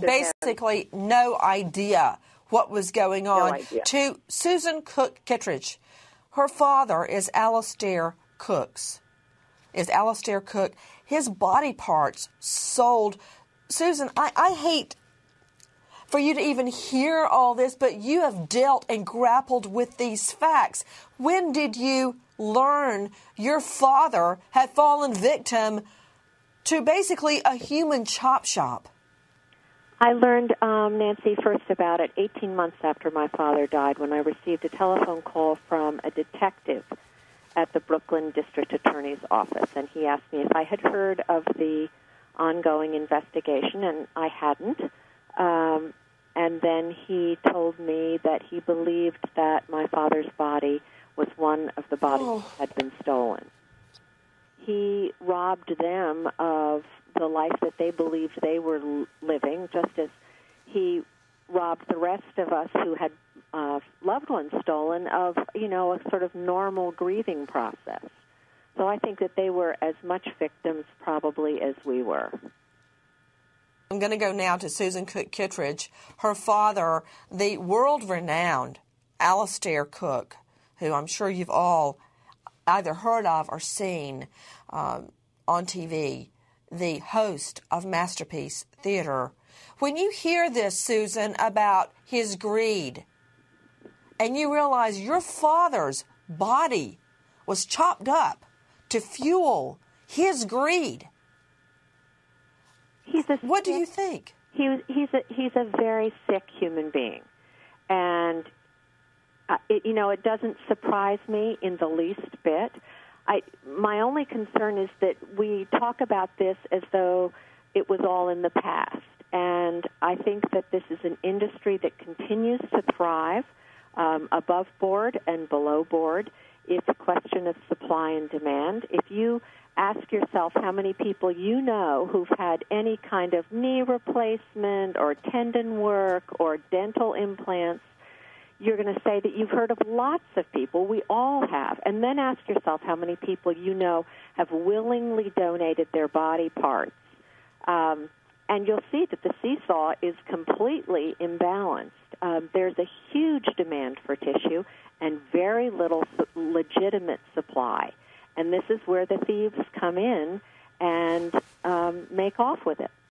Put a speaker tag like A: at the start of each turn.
A: basically no idea what was going on
B: idea.
A: to Susan Cooke Kittredge. Her father is Alistair Cooke's. Is Alistair Cooke. His body parts sold. Susan, I, I hate for you to even hear all this, but you have dealt and grappled with these facts. When did you learn your father had fallen victim to basically a human chop shop?
B: I learned, um, Nancy, first about it 18 months after my father died when I received a telephone call from a detective at the Brooklyn District Attorney's Office. And he asked me if I had heard of the ongoing investigation, and I hadn't. Um, and then he told me that he believed that my father's body was one of the bodies
A: Oh.
B: that had been stolen. He robbed them of the life that they believed they were living, just as he robbed the rest of us who had uh, loved ones stolen of, you know, a sort of normal grieving process. So I think that they were as much victims probably as we were.
A: I'm going to go now to Susan Cooke Kittredge. Her father, the world renowned Alistair Cooke, who I'm sure you've all either heard of or seen um, on TV, the host of Masterpiece Theater. When you hear this, Susan, about his greed, and you realize your father's body was chopped up to fuel his greed,
B: He's a
A: what do you think?
B: he he's a he's a very sick human being and uh, it, you know it doesn't surprise me in the least bit i my only concern is that we talk about this as though it was all in the past and i think that this is an industry that continues to thrive um, above board and below board it's a question of supply and demand if you ask yourself how many people you know who've had any kind of knee replacement or tendon work or dental implants. You're going to say that you've heard of lots of people. We all have. And then ask yourself how many people you know have willingly donated their body parts. Um, and you'll see that the seesaw is completely imbalanced. Um, there's a huge demand for tissue and very little su- legitimate supply. And this is where the thieves come in and um, make off with it.